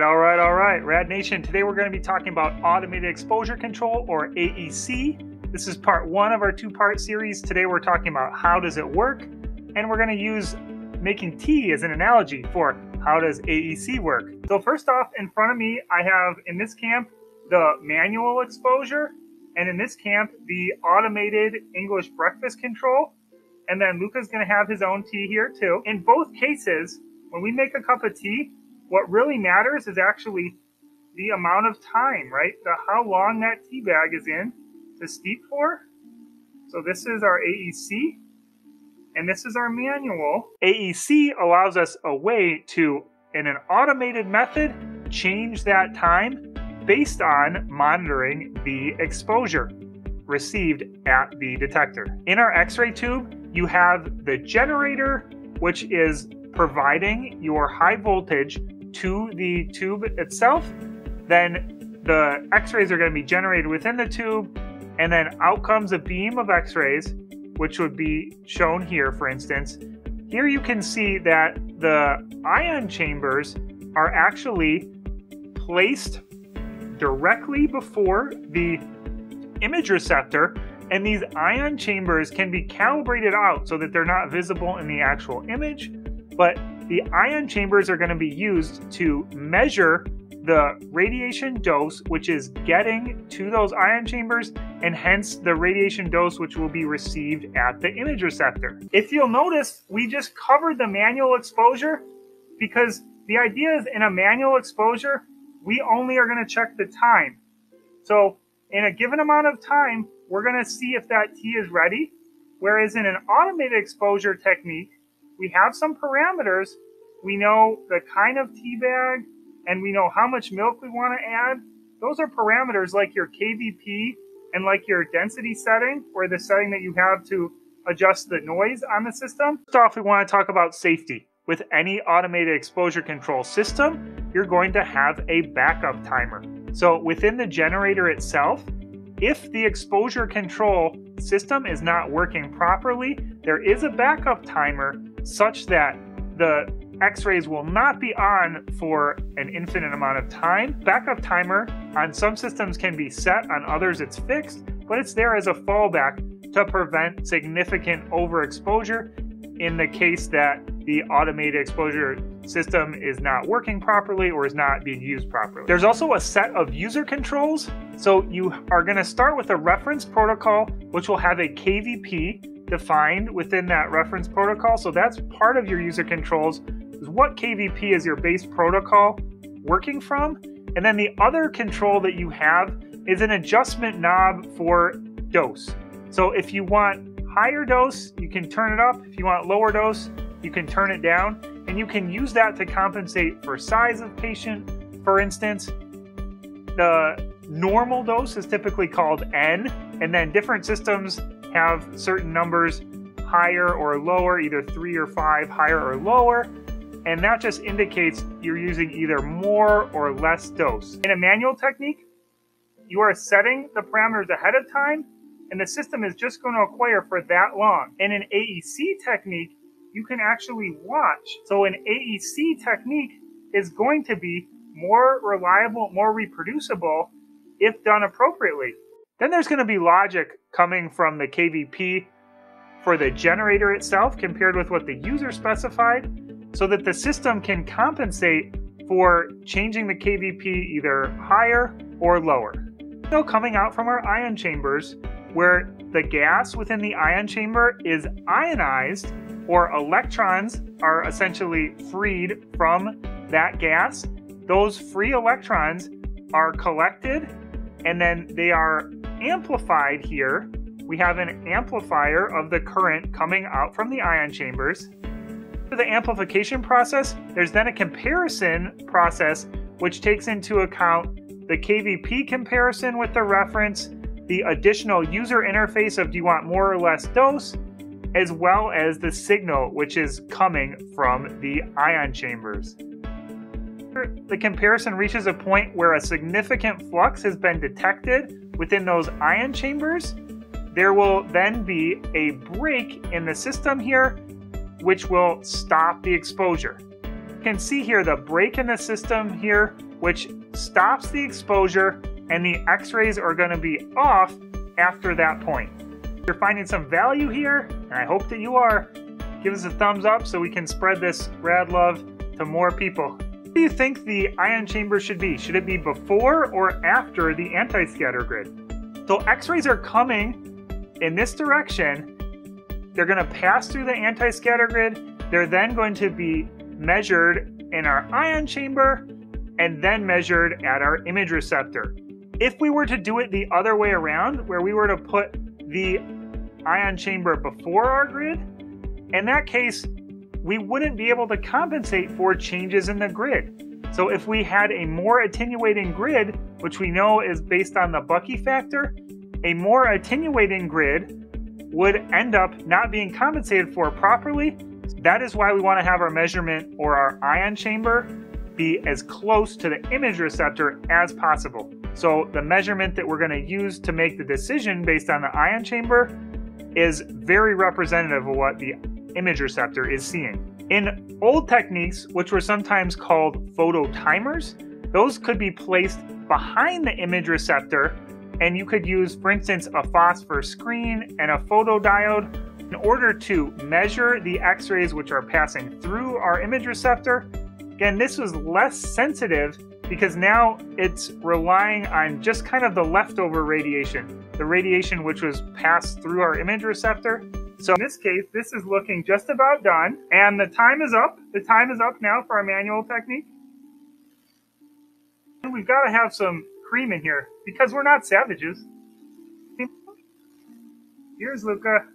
right, all right, all right. Rad Nation, today we're going to be talking about automated exposure control or AEC. This is part one of our two part series. Today we're talking about how does it work, and we're going to use making tea as an analogy for how does AEC work. So, first off, in front of me, I have in this camp the manual exposure, and in this camp, the automated English breakfast control. And then Luca's going to have his own tea here too. In both cases, when we make a cup of tea, what really matters is actually the amount of time, right? The how long that tea bag is in to steep for. So this is our AEC, and this is our manual. AEC allows us a way to, in an automated method, change that time based on monitoring the exposure received at the detector. In our x-ray tube, you have the generator, which is providing your high voltage to the tube itself. Then the x-rays are going to be generated within the tube, and then out comes a beam of x-rays, which would be shown here, for instance. Here you can see that the ion chambers are actually placed directly before the image receptor and these ion chambers can be calibrated out so that they're not visible in the actual image, but the ion chambers are going to be used to measure the radiation dose which is getting to those ion chambers and hence the radiation dose which will be received at the image receptor. If you'll notice, we just covered the manual exposure because the idea is in a manual exposure, we only are going to check the time. So in a given amount of time, we're going to see if that tea is ready. Whereas in an automated exposure technique, we have some parameters. We know the kind of tea bag and we know how much milk we want to add. Those are parameters like your KVP and like your density setting or the setting that you have to adjust the noise on the system. First off, we want to talk about safety. With any automated exposure control system, you're going to have a backup timer. So within the generator itself, if the exposure control system is not working properly, there is a backup timer such that the x-rays will not be on for an infinite amount of time. Backup timer on some systems can be set, on others it's fixed, but it's there as a fallback to prevent significant overexposure in the case that the automated exposure system is not working properly or is not being used properly. There's also a set of user controls. So you are going to start with a reference protocol, which will have a KVP defined within that reference protocol. So that's part of your user controls is what KVP is your base protocol working from. And then the other control that you have is an adjustment knob for dose. So if you want higher dose, you can turn it up. If you want lower dose, you can turn it down. And you can use that to compensate for size of patient. For instance, the normal dose is typically called N, and then different systems have certain numbers higher or lower, either three or five, higher or lower. And that just indicates you're using either more or less dose. In a manual technique, you are setting the parameters ahead of time and the system is just going to acquire for that long. In an AEC technique, you can actually watch. So an AEC technique is going to be more reliable, more reproducible if done appropriately. Then there's going to be logic coming from the KVP for the generator itself compared with what the user specified so that the system can compensate for changing the KVP either higher or lower. So coming out from our ion chambers, where the gas within the ion chamber is ionized or electrons are essentially freed from that gas. Those free electrons are collected and then they are amplified here. We have an amplifier of the current coming out from the ion chambers. For the amplification process, there's then a comparison process which takes into account the KVP comparison with the reference the additional user interface of do you want more or less dose, as well as the signal which is coming from the ion chambers. The comparison reaches a point where a significant flux has been detected within those ion chambers. There will then be a break in the system here, which will stop the exposure. You can see here the break in the system here, which stops the exposure and the x-rays are gonna be off after that point. If you're finding some value here, and I hope that you are, give us a thumbs up so we can spread this rad love to more people. Do you think the ion chamber should be? Should it be before or after the anti-scatter grid? So x-rays are coming in this direction. They're gonna pass through the anti-scatter grid. They're then going to be measured in our ion chamber and then measured at our image receptor. If we were to do it the other way around, where we were to put the ion chamber before our grid, in that case, we wouldn't be able to compensate for changes in the grid. So if we had a more attenuating grid, which we know is based on the Bucky factor, a more attenuating grid would end up not being compensated for properly. That is why we want to have our measurement or our ion chamber be as close to the image receptor as possible. So the measurement that we're going to use to make the decision based on the ion chamber is very representative of what the image receptor is seeing. In old techniques, which were sometimes called phototimers, those could be placed behind the image receptor and you could use, for instance, a phosphor screen and a photodiode in order to measure the x-rays which are passing through our image receptor. Again, this was less sensitive because now it's relying on just kind of the leftover radiation, the radiation which was passed through our image receptor. So in this case, this is looking just about done. And the time is up. The time is up now for our manual technique. And we've got to have some cream in here because we're not savages. Here's Luca.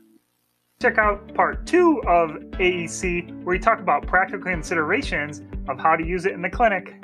Check out part two of AEC where we talk about practical considerations of how to use it in the clinic.